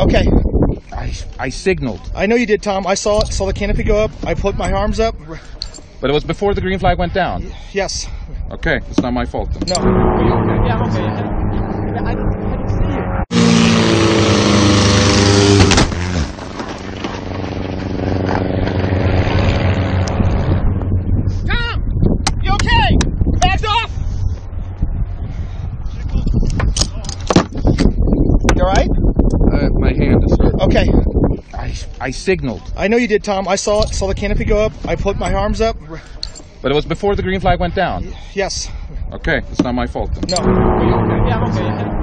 Okay. I, I signaled. I know you did, Tom. I saw it, saw the canopy go up. I put my arms up. But it was before the green flag went down? Yes. Okay, it's not my fault. Then. No. Yeah, okay. Okay. I, I signaled, I know you did, Tom. I saw it. Saw the canopy go up. I put my arms up. but it was before the green flag went down. Yes. Okay, it's not my fault then. No. Yeah, I'm okay.